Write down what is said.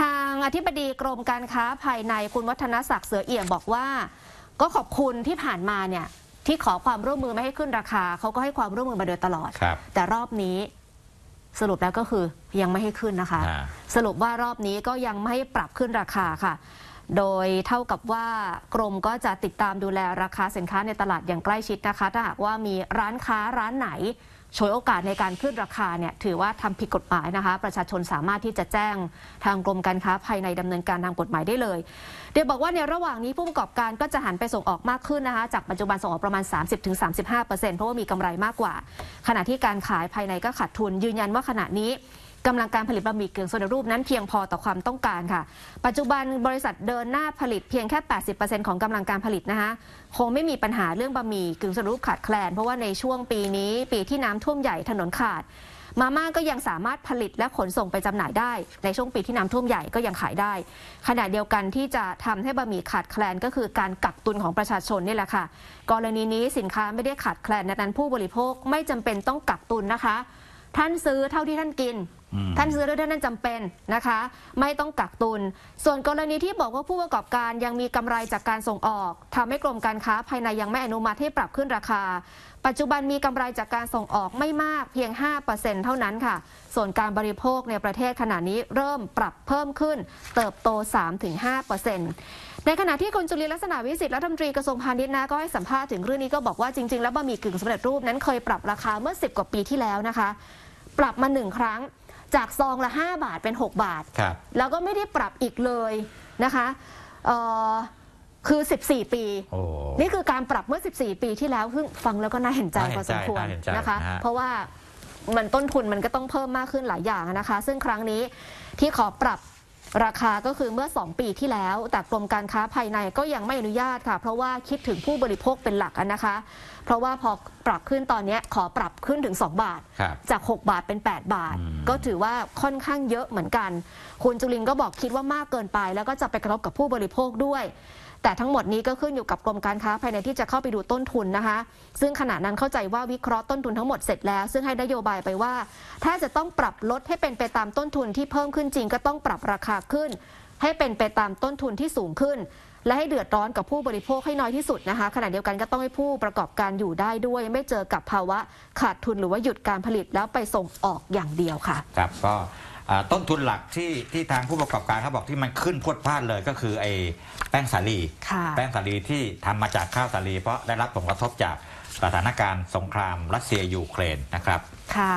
ทางอธิบดีกรมการค้าภายในคุณวัฒนศักดิ์เสือเอี่ยมบอกว่า ก็ขอบคุณที่ผ่านมาเนี่ยที่ขอความร่วมมือไม่ให้ขึ้นราคาเขาก็ให้ความร่วมมือมาโดยตลอด ครับ แต่รอบนี้สรุปแล้วก็คือยังไม่ให้ขึ้นนะคะ อ่า สรุปว่ารอบนี้ก็ยังไม่ให้ปรับขึ้นราคาค่ะ โดยเท่ากับว่ากรมก็จะติดตามดูแลราคาสินค้าในตลาดอย่างใกล้ชิดนะคะ ถ้าหากว่ามีร้านค้าร้านไหนฉวยโอกาสในการขึ้นราคาเนี่ยถือว่าทำผิดกฎหมายนะคะ ประชาชนสามารถที่จะแจ้งทางกรมการค้าภายในดำเนินการทางกฎหมายได้เลยเดี๋ยวบอกว่าในระหว่างนี้ผู้ประกอบการก็จะหันไปส่งออกมากขึ้นนะคะ จากปัจจุบันส่งออกประมาณ 30-35%เพราะว่ามีกำไรมากกว่า ขณะที่การขายภายในก็ขาดทุนยืนยันว่าขณะนี้ กำลังการผลิตบะหมี่กึ่งสำเร็จรูปนั้นเพียงพอต่อความต้องการค่ะ ปัจจุบันบริษัทเดินหน้าผลิตเพียงแค่ 80%ของกำลังการผลิตนะคะคงไม่มีปัญหาเรื่องบะหมี่กึ่งสำเร็จรูปขาดแคลน เพราะว่าในช่วงปีนี้ปีที่น้ำท่วมใหญ่ถนนขาดมาม่าก็ยังสามารถผลิตและขนส่งไปจำหน่ายได้ ในช่วงปีที่น้ำท่วมใหญ่ก็ยังขายได้ ขณะเดียวกันที่จะทำให้บะหมี่ขาดแคลนก็คือการกักตุนของประชาชนนี่แหละค่ะ กรณีนี้สินค้าไม่ได้ขาดแคลนดังนั้นผู้บริโภคไม่จำเป็นต้องกักตุนนะคะ ท่านซื้อเท่าที่ท่านกิน ท่านซื้อเท่าที่ท่านจำเป็นนะคะ ไม่ต้องกักตุน ส่วนกรณีที่บอกว่าผู้ประกอบการยังมีกำไรจากการส่งออกทำให้กรมการค้าภายในยังไม่อนุมัติให้ปรับขึ้นราคา ปัจจุบันมีกำไรจากการส่งออกไม่มากเพียง 5%เท่านั้นค่ะ ส่วนการบริโภคในประเทศขณะนี้เริ่มปรับเพิ่มขึ้น เติบโต 3-5%ในขณะที่คุณจุลินลักษณะวิสิทธิ์รัฐมนตรีกระทรวงพาณิชย์นะก็ให้สัมภาษณ์ถึงเรื่องนี้ก็บอกว่าจริงๆ แล้วบะหมี่กึ่งสำเร็จรูปนั้นเคยปรับราคาเมื่อ 10 กว่าปีที่แล้วนะคะ ปรับมาหนึ่งครั้ง จากซองละ 5 บาทเป็น 6 บาท ครับ แล้วก็ไม่ได้ปรับอีกเลยนะคะเอ่อคือ 14 ปี โอ้ นี่คือการปรับเมื่อ 14 ปีที่แล้วซึ่งฟังแล้วก็น่าเห็นใจน่าเห็นพอสมควรใจน่าเห็นใจนะคะ นะฮะ เพราะว่ามันต้นทุนมันก็ต้องเพิ่มมากขึ้นหลายอย่างนะคะ ซึ่งครั้งนี้ที่ขอปรับ ราคาก็คือเมื่อ 2 ปีที่แล้ว แต่กรมการค้าภายในก็ยังไม่อนุญาตค่ะ เพราะว่าคิดถึงผู้บริโภคเป็นหลักอะนะคะ เพราะว่าพอปรับขึ้นตอนเนี้ยขอปรับขึ้นถึง 2 บาทครับจาก 6 บาทเป็น 8 บาทอืมก็ถือว่าค่อนข้างเยอะเหมือนกัน คุณจุลินก็บอกคิดว่ามากเกินไป แล้วก็จะไปกระทบกับผู้บริโภคด้วย แต่ทั้งหมดนี้ก็ขึ้นอยู่กับกรมการค้าภายในที่จะเข้าไปดูต้นทุนนะคะ ซึ่งขณะนั้นเข้าใจว่าวิเคราะห์ต้นทุนทั้งหมดเสร็จแล้ว ซึ่งให้นโยบายไปว่า ถ้าจะต้องปรับลดให้เป็นไปตามต้นทุนที่เพิ่มขึ้นจริงก็ต้องปรับราคาขึ้น ให้เป็นไปตามต้นทุนที่สูงขึ้น และให้เดือดร้อนกับผู้บริโภคให้น้อยที่สุดนะคะ ขณะเดียวกันก็ต้องให้ผู้ประกอบการอยู่ได้ด้วย ไม่เจอกับภาวะขาดทุนหรือว่าหยุดการผลิตแล้วไปส่งออกอย่างเดียวค่ะ ครับก็อ่าต้นทุนหลักที่ที่ทางผู้ประกอบการเขาบอกที่มันขึ้นพรวดพลาดเลยก็คือไอ้แป้งสาลีค่ะแป้งสาลีที่ทำมาจากข้าวสาลี เพราะได้รับผลกระทบจากสถานการณ์สงครามรัสเซียยูเครนนะครับ ค่ะ